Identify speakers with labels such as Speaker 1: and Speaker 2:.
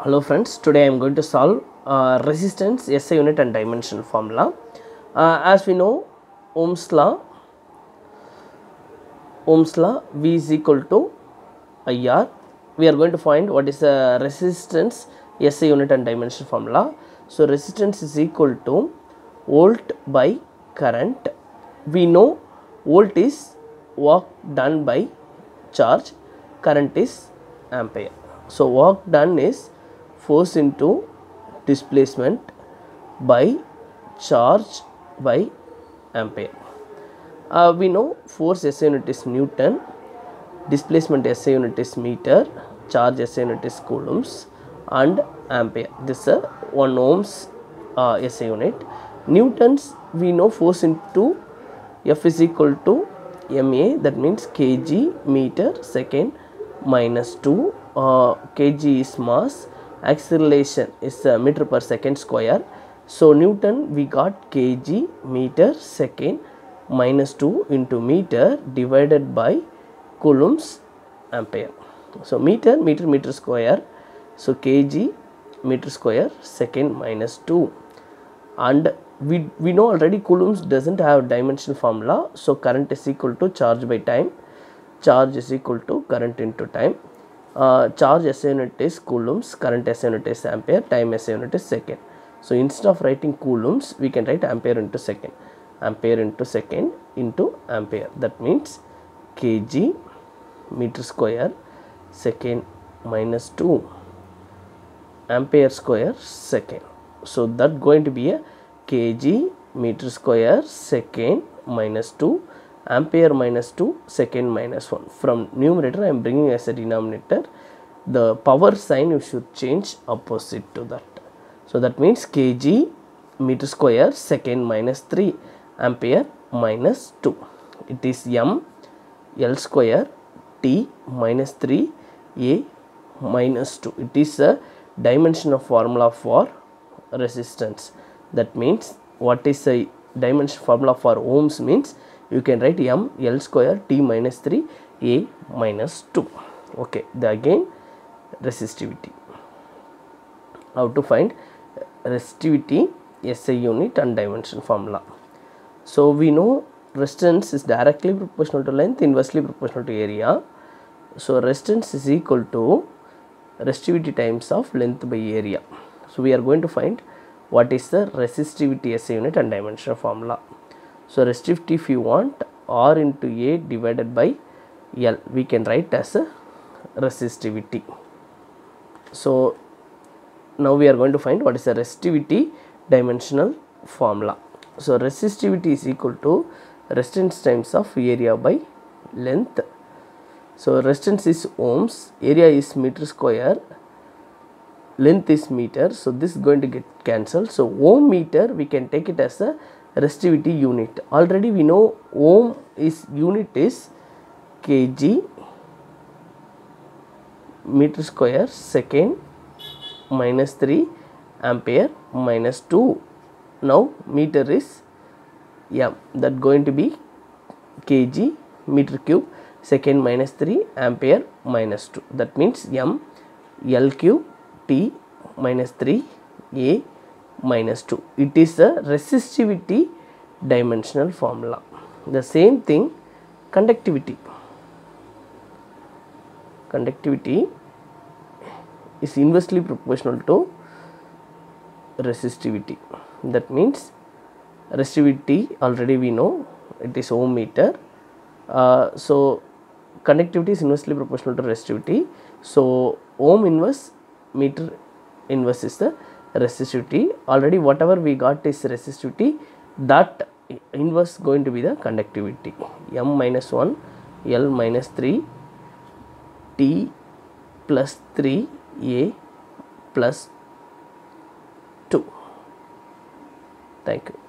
Speaker 1: Hello friends, today I am going to solve uh, resistance SI unit and dimension formula. Uh, as we know, Ohm's law, Ohm's law V is equal to IR. We are going to find what is the resistance SI unit and dimension formula. So resistance is equal to volt by current. We know volt is work done by charge, current is ampere. So work done is force into displacement by charge by ampere. Uh, we know force SI unit is Newton, displacement SI unit is meter, charge SI unit is coulombs and ampere. This is a 1 ohms uh, unit. Newtons we know force into F is equal to MA that means kg meter second minus 2 uh, kg is mass acceleration is uh, meter per second square. So newton we got kg meter second minus 2 into meter divided by coulombs ampere. So meter meter meter square. So kg meter square second minus 2 and we, we know already coulombs doesn't have dimension formula. So current is equal to charge by time. Charge is equal to current into time uh, charge SI unit is coulombs current SI unit is ampere time SI unit is second. So instead of writing coulombs we can write ampere into second. Ampere into second into ampere. That means kg meter square second minus 2 ampere square second. So that going to be a kg meter square second minus 2 ampere minus 2 second minus 1 from numerator I am bringing as a denominator. The power sign you should change opposite to that. So that means kg meter square second minus 3 ampere minus 2 it is m l square t minus 3 a minus 2 it is a dimension of formula for resistance. That means what is the dimension formula for ohms means you can write m l square t minus 3 a minus 2 okay the again resistivity. How to find resistivity? SI unit and dimension formula. So we know resistance is directly proportional to length inversely proportional to area. So resistance is equal to resistivity times of length by area. So we are going to find what is the resistivity SI unit and dimension formula so resistivity if you want R into A divided by L. We can write as a resistivity. So now we are going to find what is the resistivity dimensional formula. So resistivity is equal to resistance times of area by length. So resistance is ohms. Area is meter square. Length is meter. So this is going to get cancelled. So ohm meter we can take it as a resistivity unit already we know ohm is unit is kg meter square second minus 3 ampere minus 2 now meter is m that going to be kg meter cube second minus 3 ampere minus 2 that means m l cube t minus 3 a minus 2 it is the resistivity dimensional formula. The same thing conductivity. Conductivity is inversely proportional to resistivity. That means resistivity already we know it is ohm meter. Uh, so conductivity is inversely proportional to resistivity. So ohm inverse meter inverse is the resistivity already whatever we got is resistivity that inverse going to be the conductivity. M minus 1 l minus 3 t plus 3 a plus 2 thank you